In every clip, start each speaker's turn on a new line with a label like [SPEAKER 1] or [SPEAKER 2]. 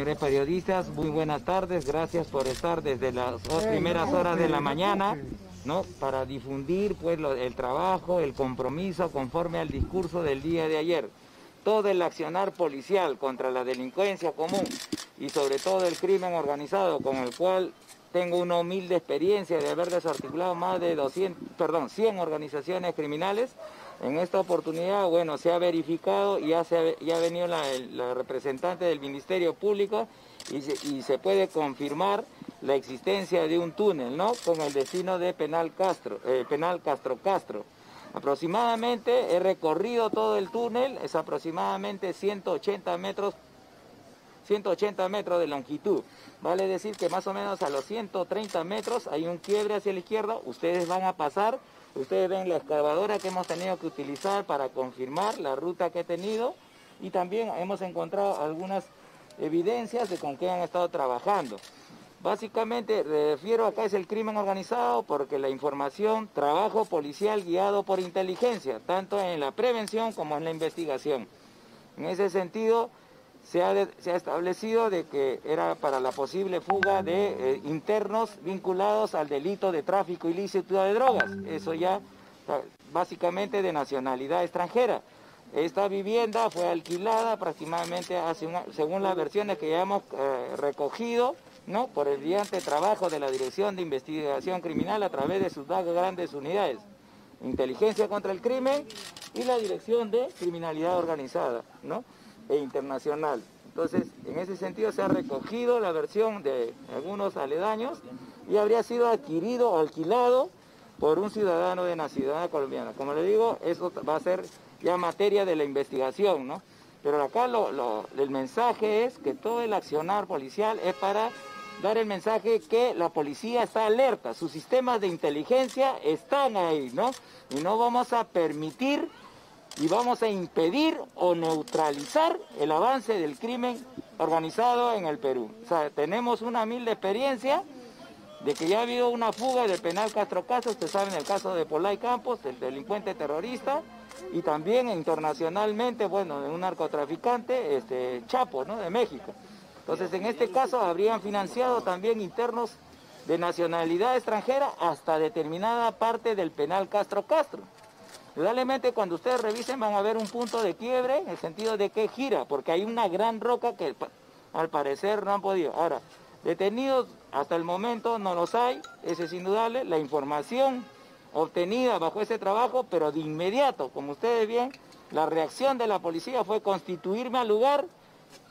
[SPEAKER 1] Señores periodistas, muy buenas tardes, gracias por estar desde las dos primeras horas de la mañana, ¿no? Para difundir pues el trabajo, el compromiso conforme al discurso del día de ayer. Todo el accionar policial contra la delincuencia común y sobre todo el crimen organizado con el cual tengo una humilde experiencia de haber desarticulado más de 200, perdón, 100 organizaciones criminales. En esta oportunidad, bueno, se ha verificado y ya, se ha, venido la, representante del Ministerio Público y se, puede confirmar la existencia de un túnel, ¿no? Con el destino de Penal Castro, eh, Penal Castro Castro. Aproximadamente he recorrido todo el túnel, es aproximadamente 180 metros 180 metros de longitud. Vale decir que más o menos a los 130 metros hay un quiebre hacia la izquierda, ustedes van a pasar, ustedes ven la excavadora que hemos tenido que utilizar para confirmar la ruta que he tenido y también hemos encontrado algunas evidencias de con qué han estado trabajando. Básicamente, refiero acá es el crimen organizado porque la información, trabajo policial guiado por inteligencia, tanto en la prevención como en la investigación. En ese sentido, se ha, establecido de que era para la posible fuga de eh, internos vinculados al delito de tráfico ilícito de drogas. Eso ya básicamente de nacionalidad extranjera. Esta vivienda fue alquilada aproximadamente hace según las versiones que ya hemos eh, recogido, ¿no? por el brillante trabajo de la Dirección de Investigación Criminal a través de sus dos grandes unidades, Inteligencia contra el Crimen y la Dirección de Criminalidad Organizada. ¿no? E internacional. Entonces, en ese sentido se ha recogido la versión de algunos aledaños y habría sido adquirido alquilado por un ciudadano de nacionalidad colombiana. Como le digo, eso va a ser ya materia de la investigación, ¿no? Pero acá lo, el mensaje es que todo el accionar policial es para dar el mensaje que la policía está alerta, sus sistemas de inteligencia están ahí, ¿no? Y no vamos a permitir y vamos a impedir o neutralizar el avance del crimen organizado en el Perú. O sea, tenemos una mil de experiencia de que ya ha habido una fuga del penal Castro Castro, ustedes saben el caso de Polay Campos, el delincuente terrorista, y también internacionalmente, bueno, de un narcotraficante, este, Chapo, ¿no?, de México. Entonces, en este caso habrían financiado también internos de nacionalidad extranjera hasta determinada parte del penal Castro Castro. Realmente cuando ustedes revisen van a ver un punto de quiebre en el sentido de que gira, porque hay una gran roca que al parecer no han podido. Ahora, detenidos hasta el momento no los hay, eso es indudable, la información obtenida bajo ese trabajo, pero de inmediato, como ustedes ven, la reacción de la policía fue constituirme al lugar,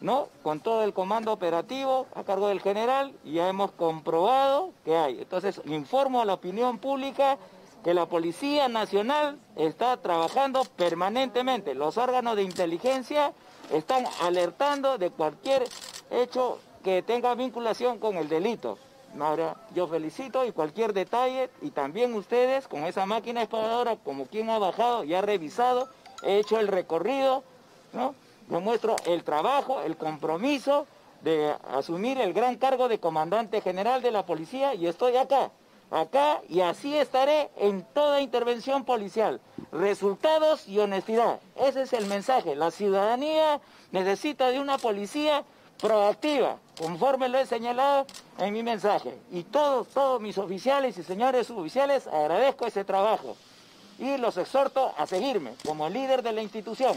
[SPEAKER 1] ¿no? Con todo el comando operativo a cargo del general, y ya hemos comprobado que hay. Entonces, informo a la opinión pública que la Policía Nacional está trabajando permanentemente. Los órganos de inteligencia están alertando de cualquier hecho que tenga vinculación con el delito. Ahora, yo felicito y cualquier detalle, y también ustedes con esa máquina exploradora, como quien ha bajado y ha revisado, he hecho el recorrido, ¿no? Demuestro el trabajo, el compromiso de asumir el gran cargo de comandante general de la policía y estoy acá acá y así estaré en toda intervención policial. Resultados y honestidad. Ese es el mensaje. La ciudadanía necesita de una policía proactiva, conforme lo he señalado en mi mensaje. Y todos, todos mis oficiales y señores suboficiales agradezco ese trabajo y los exhorto a seguirme como líder de la institución.